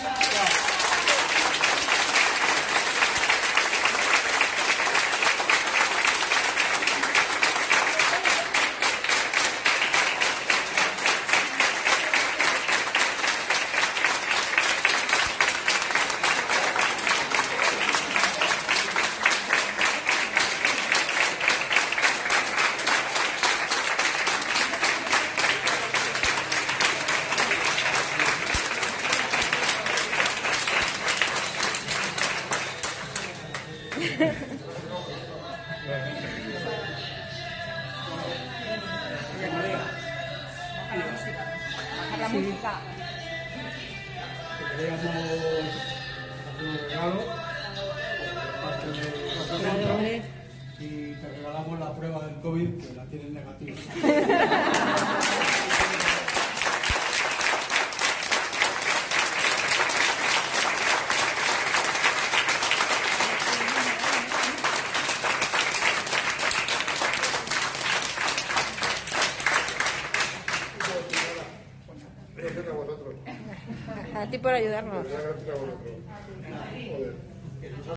Yeah. la música. Te regalo parte de y te regalamos la prueba del COVID que la tienes negativa. A ti por ayudarnos.